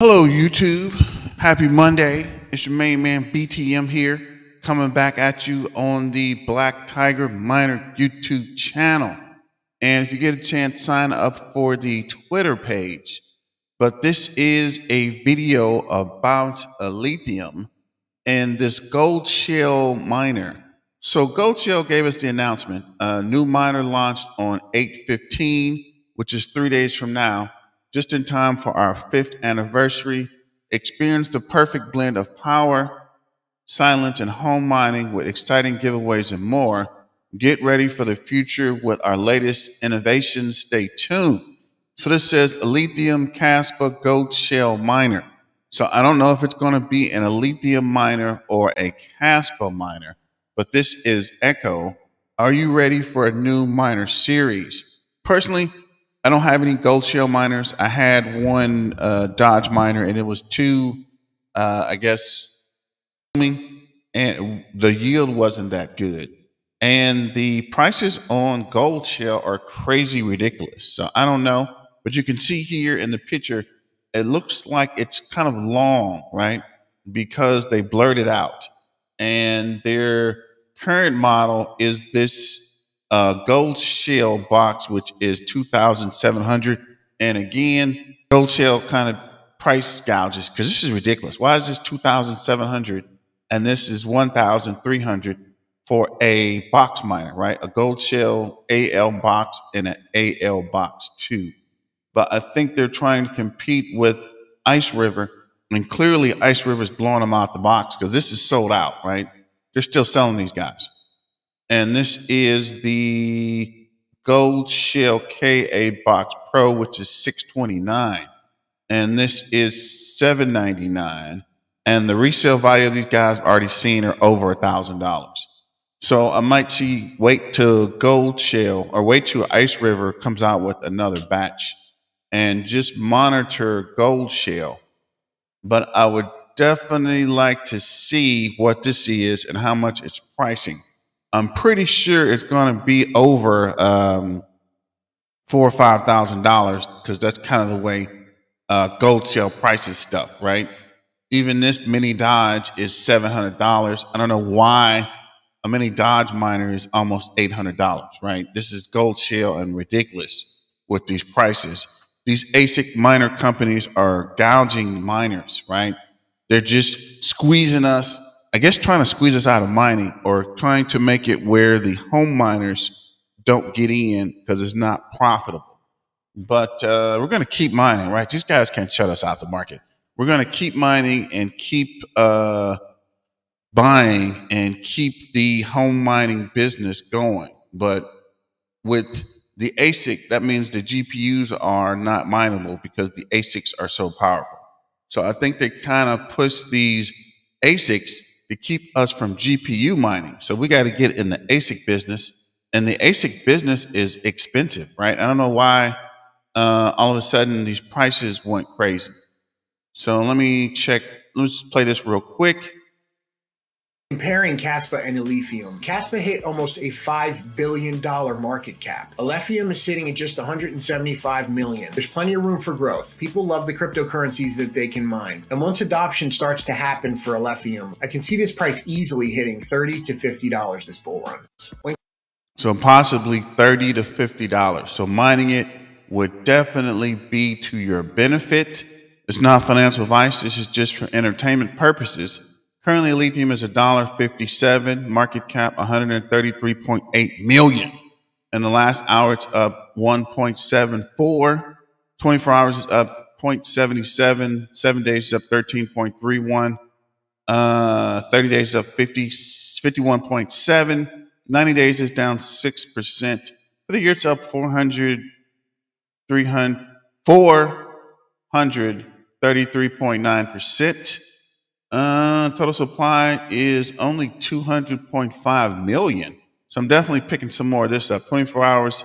Hello, YouTube. Happy Monday. It's your main man BTM here, coming back at you on the Black Tiger Miner YouTube channel. And if you get a chance, sign up for the Twitter page. But this is a video about Alephium and this Goldshell miner. So Goldshell gave us the announcement. A new miner launched on 815, which is three days from now just in time for our fifth anniversary. Experience the perfect blend of power, silence, and home mining with exciting giveaways and more. Get ready for the future with our latest innovations. Stay tuned. So this says Alephium Kaspa gold shell miner. So I don't know if it's going to be an Alephium miner or a Kaspa miner, but this is Echo. Are you ready for a new miner series? Personally, I don't have any Goldshell miners. I had one uh, Doge miner, and it was too, uh, I guess, and the yield wasn't that good. And the prices on Goldshell are crazy ridiculous. So I don't know, but you can see here in the picture, it looks like it's kind of long, right? Because they blurred it out. And their current model is this uh, Goldshell box, which is 2700 And again, Goldshell kind of price gouges because this is ridiculous. Why is this 2700 and this is 1300 for a box miner, right? A Goldshell AL box and an AL box too. But I think they're trying to compete with IceRiver. And clearly, IceRiver's blowing them out the box because this is sold out, right? They're still selling these guys and this is the Goldshell KA Box Pro, which is 629 and this is 799 and the resale value of these guys already seen are over a thousand dollars. So i might see wait till Goldshell or wait till IceRiver comes out with another batch and just monitor Goldshell. But i would definitely like to see what this is and how much it's pricing I'm pretty sure it's going to be over um, four or five thousand dollars because that's kind of the way uh, Goldshell prices stuff, right? Even this mini Doge is seven hundred dollars. I don't know why a mini Doge miner is almost eight hundred dollars, right? This is Goldshell and ridiculous with these prices. These ASIC miner companies are gouging miners, right? They're just squeezing us I guess trying to squeeze us out of mining or trying to make it where the home miners don't get in because it's not profitable. But uh, we're going to keep mining, right? These guys can't shut us out the market. We're going to keep mining and keep uh, buying and keep the home mining business going. But with the ASIC, that means the GPUs are not mineable because the ASICs are so powerful. So I think they kind of push these ASICs to keep us from GPU mining. So we got to get in the ASIC business, and the ASIC business is expensive, right? I don't know why uh, all of a sudden these prices went crazy. So let me check. Let's play this real quick. Comparing Kaspa and Alephium, Kaspa hit almost a $5 billion market cap. Alephium is sitting at just 175 million. There's plenty of room for growth. People love the cryptocurrencies that they can mine. And once adoption starts to happen for Alephium, I can see this price easily hitting 30 to $50 this bull run. So possibly 30 to $50. So mining it would definitely be to your benefit. It's not financial advice. This is just for entertainment purposes. Currently, Alephium is $1.57, market cap 133.8 million. In the last hour, it's up 1.74. 24 hours is up 0.77. Seven days is up 13.31. Uh, 30 days is up 50, 51.7. 90 days is down 6%. For the year, it's up 400, 300, 433.9%. Uh, total supply is only 200.5 million. So I'm definitely picking some more of this up. 24 hours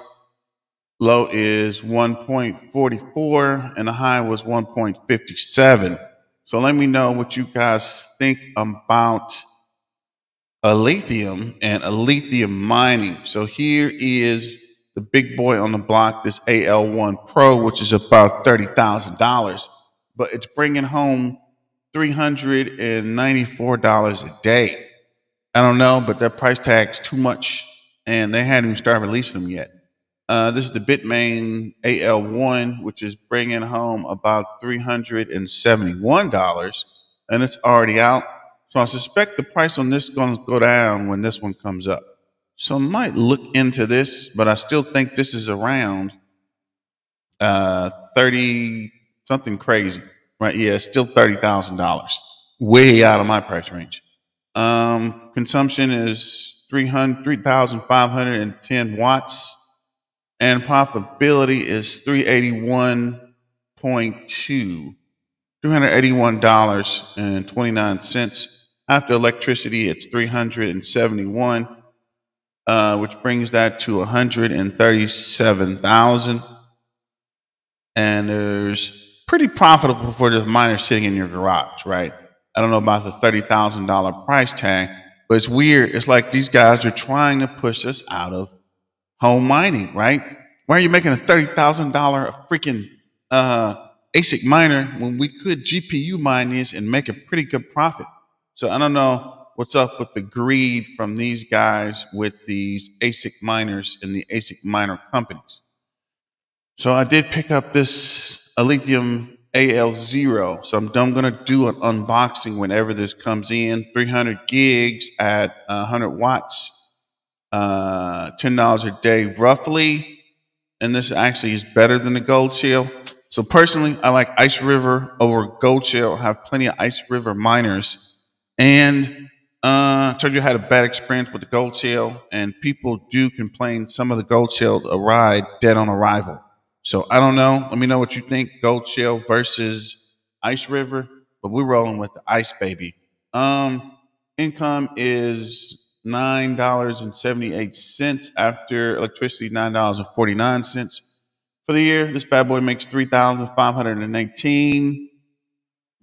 low is 1.44 and the high was 1.57. So let me know what you guys think about Alephium and Alephium mining. So here is the big boy on the block, this AL1 Pro, which is about $30,000. but it's bringing home $394 a day. I don't know, but that price tag's too much, and they hadn't even started releasing them yet. Uh, this is the Bitmain AL1, which is bringing home about $371, and it's already out. So I suspect the price on this is going to go down when this one comes up. So I might look into this, but I still think this is around uh, 30 something crazy, right? Yeah, still $30,000, way out of my price range. Um, consumption is 3,510 watts and profitability is 381.2 $381.29 after electricity it's 371 uh, which brings that to 137,000 and there's pretty profitable for the miner sitting in your garage right I don't know about the $30,000 price tag but it's weird it's like these guys are trying to push us out of home mining, right? Why are you making a thirty thousand dollar freaking uh, ASIC miner when we could GPU mine these and make a pretty good profit? So I don't know what's up with the greed from these guys with these ASIC miners and the ASIC miner companies. So I did pick up this Alephium AL0. So I'm, I'm going to do an unboxing whenever this comes in. 300 gigs at 100 watts uh, $10 a day roughly. And this actually is better than the Goldshell. So personally, I like IceRiver over Goldshell. I have plenty of IceRiver miners. And uh, I told you I had a bad experience with the Goldshell, and people do complain some of the Goldshell arrive dead on arrival. So I don't know. Let me know what you think. Goldshell versus IceRiver, but we're rolling with the Ice Baby. Um, income is nine dollars and seventy eight cents after electricity nine dollars and forty nine cents for the year. This bad boy makes three thousand five hundred and eighteen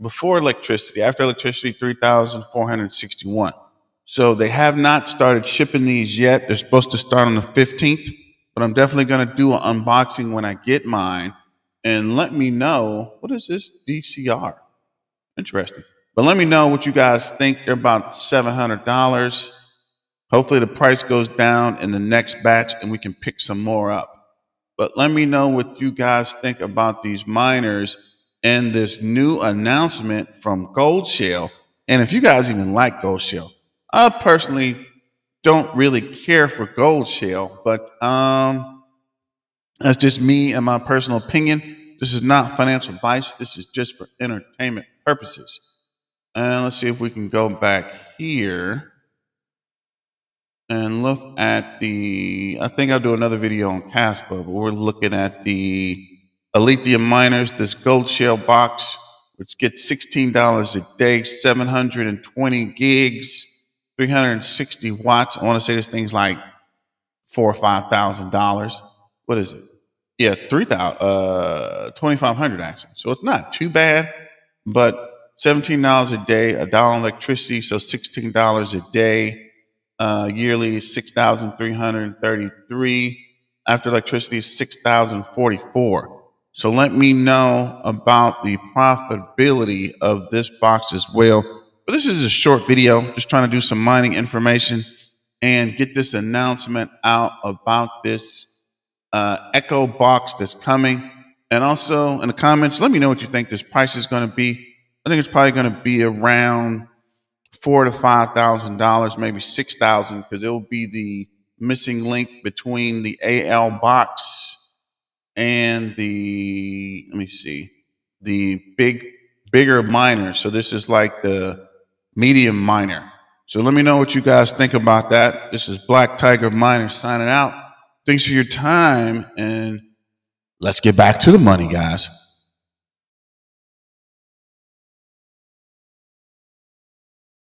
before electricity. After electricity, three thousand four hundred sixty one. So they have not started shipping these yet. They're supposed to start on the fifteenth, but I'm definitely going to do an unboxing when I get mine. And let me know what is this DCR? Interesting. But let me know what you guys think. They're about seven hundred dollars. Hopefully, the price goes down in the next batch and we can pick some more up. But let me know what you guys think about these miners and this new announcement from Goldshell. And if you guys even like Goldshell, I personally don't really care for Goldshell, but um, that's just me and my personal opinion. This is not financial advice. This is just for entertainment purposes. And let's see if we can go back here and look at the, I think I'll do another video on Kaspa, but we're looking at the Alephium miners, this Goldshell box, which gets $16 a day, 720 gigs, 360 watts. I want to say this thing's like four or five thousand dollars. What is it? Yeah, three thousand, uh, twenty five hundred actually. So it's not too bad, but seventeen dollars a day, a dollar electricity, so sixteen dollars a day uh, yearly is 6,333. After electricity is 6,044. So let me know about the profitability of this box as well. But this is a short video, just trying to do some mining information and get this announcement out about this uh, Echo box that's coming. And also in the comments, let me know what you think this price is going to be. I think it's probably going to be around four to five thousand dollars, maybe six thousand, because it'll be the missing link between the AL box and the let me see the big bigger miner. So this is like the medium minor. So let me know what you guys think about that. This is Black Tiger Miner signing out. Thanks for your time and let's get back to the money, guys.